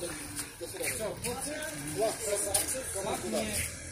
Să, poți? Să, poți? Să, poți? Să, poți? Să, poți?